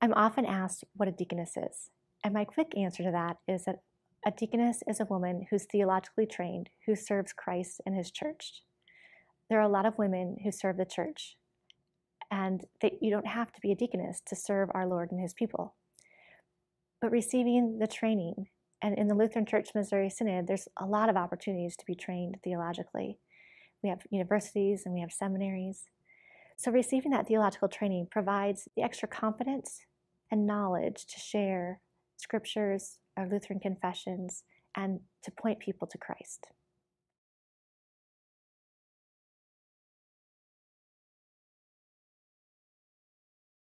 I'm often asked what a deaconess is, and my quick answer to that is that a deaconess is a woman who's theologically trained, who serves Christ and his church. There are a lot of women who serve the church, and that you don't have to be a deaconess to serve our Lord and his people. But receiving the training, and in the Lutheran Church Missouri Synod, there's a lot of opportunities to be trained theologically. We have universities and we have seminaries. So, receiving that theological training provides the extra confidence and knowledge to share scriptures, our Lutheran confessions, and to point people to Christ.